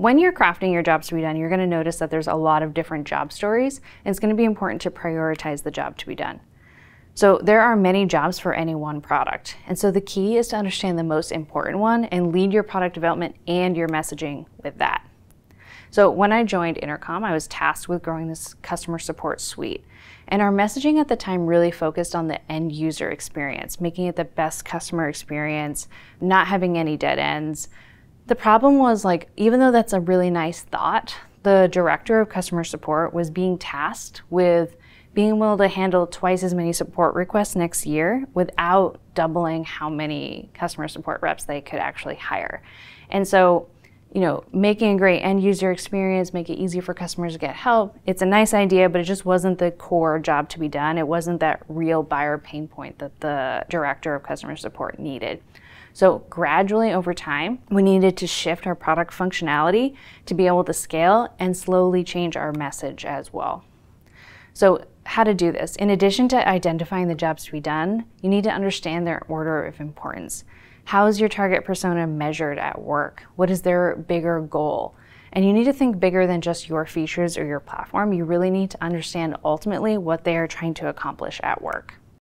when you're crafting your jobs to be done, you're going to notice that there's a lot of different job stories, and it's going to be important to prioritize the job to be done. So there are many jobs for any one product. And so the key is to understand the most important one and lead your product development and your messaging with that. So when I joined Intercom, I was tasked with growing this customer support suite. And our messaging at the time really focused on the end user experience, making it the best customer experience, not having any dead ends. The problem was like, even though that's a really nice thought, the director of customer support was being tasked with being able to handle twice as many support requests next year without doubling how many customer support reps they could actually hire. And so, you know, making a great end user experience, make it easy for customers to get help, it's a nice idea, but it just wasn't the core job to be done. It wasn't that real buyer pain point that the director of customer support needed. So, gradually over time, we needed to shift our product functionality to be able to scale and slowly change our message as well. So, how to do this. In addition to identifying the jobs to be done, you need to understand their order of importance. How is your target persona measured at work? What is their bigger goal? And you need to think bigger than just your features or your platform. You really need to understand ultimately what they are trying to accomplish at work.